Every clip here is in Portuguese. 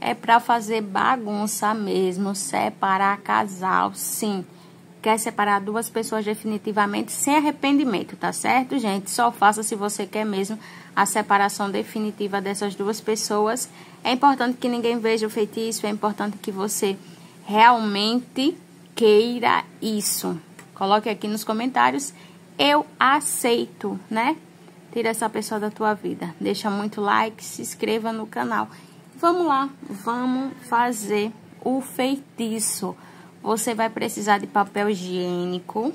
é para fazer bagunça mesmo, separar casal, sim. Quer separar duas pessoas definitivamente sem arrependimento, tá certo, gente? Só faça se você quer mesmo a separação definitiva dessas duas pessoas. É importante que ninguém veja o feitiço, é importante que você realmente queira isso. Coloque aqui nos comentários, eu aceito, né? Tira essa pessoa da tua vida. Deixa muito like, se inscreva no canal. Vamos lá, vamos fazer o feitiço. Você vai precisar de papel higiênico.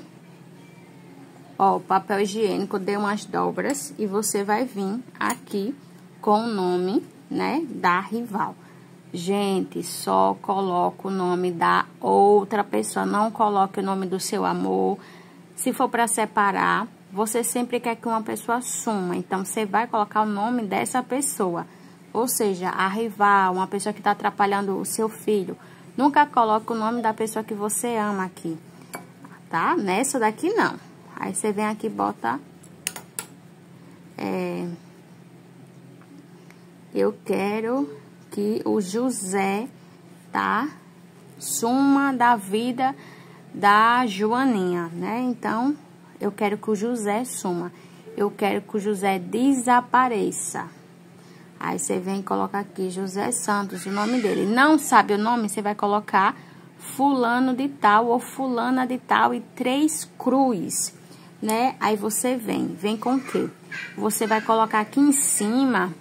Ó, papel higiênico, dê umas dobras e você vai vir aqui com o nome, né, da rival. Gente, só coloca o nome da outra pessoa, não coloque o nome do seu amor. Se for para separar, você sempre quer que uma pessoa suma, então você vai colocar o nome dessa pessoa. Ou seja, a rival, uma pessoa que está atrapalhando o seu filho. Nunca coloque o nome da pessoa que você ama aqui, tá? Nessa daqui não. Aí você vem aqui e bota... É, eu quero que o José, tá? Suma da vida da Joaninha, né? Então, eu quero que o José suma. Eu quero que o José desapareça. Aí você vem e coloca aqui José Santos, o nome dele. Não sabe o nome? Você vai colocar fulano de tal ou fulana de tal e três cruz, né? Aí você vem, vem com o quê? Você vai colocar aqui em cima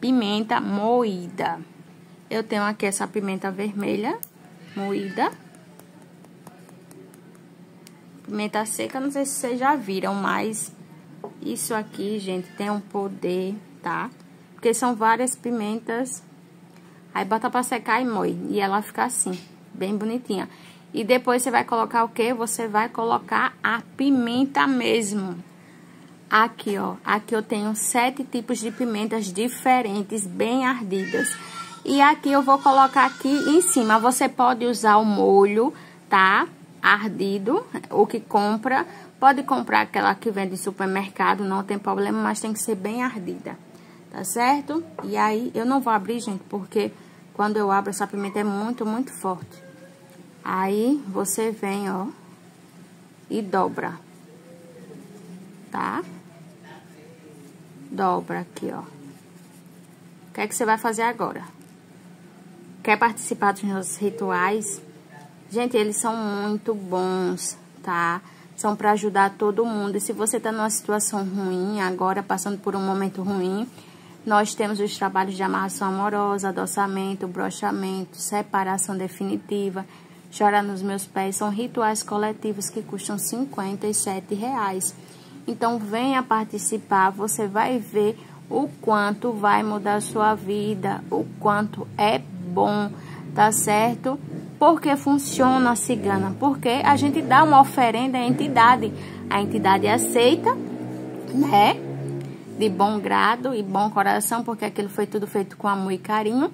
pimenta moída. Eu tenho aqui essa pimenta vermelha moída. Pimenta seca, não sei se vocês já viram, mas isso aqui, gente, tem um poder, tá? Porque são várias pimentas. Aí bota pra secar e moe. E ela fica assim, bem bonitinha. E depois você vai colocar o que? Você vai colocar a pimenta mesmo. Aqui, ó. Aqui eu tenho sete tipos de pimentas diferentes, bem ardidas. E aqui eu vou colocar aqui em cima. Você pode usar o molho, tá? Ardido, o que compra. Pode comprar aquela que vende em supermercado, não tem problema, mas tem que ser bem ardida tá certo? E aí, eu não vou abrir, gente, porque quando eu abro essa pimenta é muito, muito forte. Aí, você vem, ó, e dobra, tá? Dobra aqui, ó. O que é que você vai fazer agora? Quer participar dos meus rituais? Gente, eles são muito bons, tá? São para ajudar todo mundo. E se você tá numa situação ruim, agora passando por um momento ruim, nós temos os trabalhos de amarração amorosa, adoçamento, brochamento, separação definitiva, Chora nos meus pés, são rituais coletivos que custam 57 reais. Então venha participar, você vai ver o quanto vai mudar a sua vida, o quanto é bom, tá certo? Porque funciona a cigana? Porque a gente dá uma oferenda à entidade, a entidade aceita, né? De bom grado e bom coração, porque aquilo foi tudo feito com amor e carinho.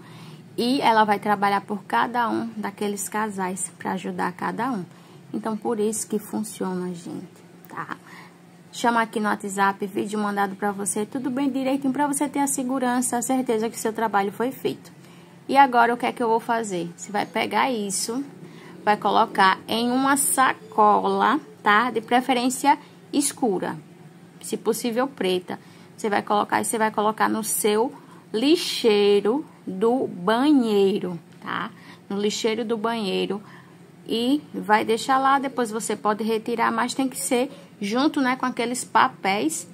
E ela vai trabalhar por cada um daqueles casais para ajudar cada um. Então, por isso que funciona, gente, tá? Chama aqui no WhatsApp, vídeo mandado para você, tudo bem direitinho, para você ter a segurança, a certeza que seu trabalho foi feito. E agora, o que é que eu vou fazer? Você vai pegar isso, vai colocar em uma sacola, tá? De preferência escura, se possível preta você vai colocar e você vai colocar no seu lixeiro do banheiro, tá? No lixeiro do banheiro e vai deixar lá, depois você pode retirar, mas tem que ser junto, né, com aqueles papéis,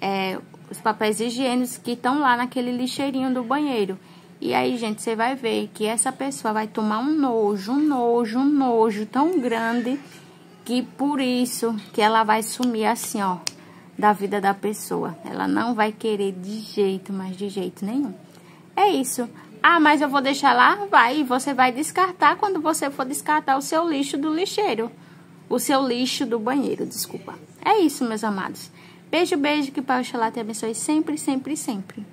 é, os papéis higiênicos que estão lá naquele lixeirinho do banheiro. E aí, gente, você vai ver que essa pessoa vai tomar um nojo, um nojo, um nojo tão grande que por isso que ela vai sumir assim, ó, da vida da pessoa. Ela não vai querer de jeito, mas de jeito nenhum. É isso. Ah, mas eu vou deixar lá? Vai, você vai descartar quando você for descartar o seu lixo do lixeiro. O seu lixo do banheiro, desculpa. É isso, meus amados. Beijo, beijo, que Pai Oxalá te abençoe sempre, sempre, sempre.